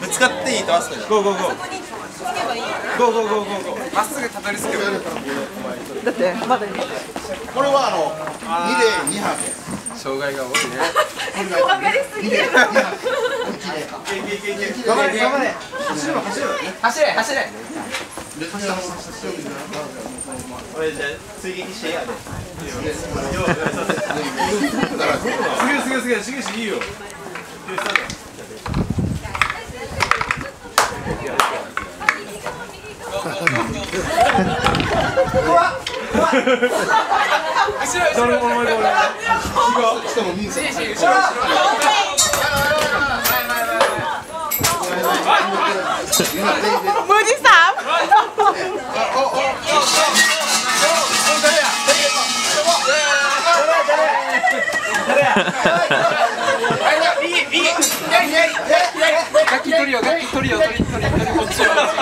ぶつかっていいとあそこじゃん。ゴーいーゴ。ゴーゴーゴー。まっすぐたどり着けばいい。だってまだ。これはあの二で二発。障害が多いね。怖がりすぎ。頑張れ。頑張れ。走れ。走れ。走れ。走れ。これ。すげえすげえすげえすげえいいよ。怖っ怖っ後ろ後ろ後ろ後ろ後ろ後ろ後ろ後ろ